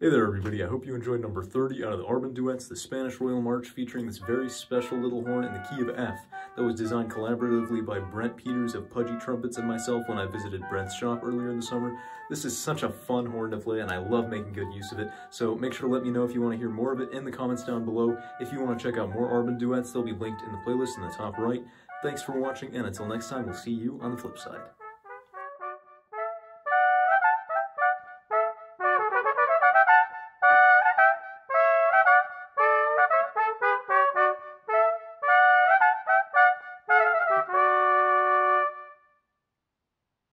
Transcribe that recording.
Hey there everybody, I hope you enjoyed number 30 out of the Arban Duets, the Spanish Royal March featuring this very special little horn in the key of F that was designed collaboratively by Brent Peters of PUJE Trumpets and myself when I visited Brent's shop earlier in the summer. This is such a fun horn to play and I love making good use of it, so make sure to let me know if you want to hear more of it in the comments down below. If you want to check out more Arban Duets, they'll be linked in the playlist in the top right. Thanks for watching, and until next time, we'll see you on the flip side.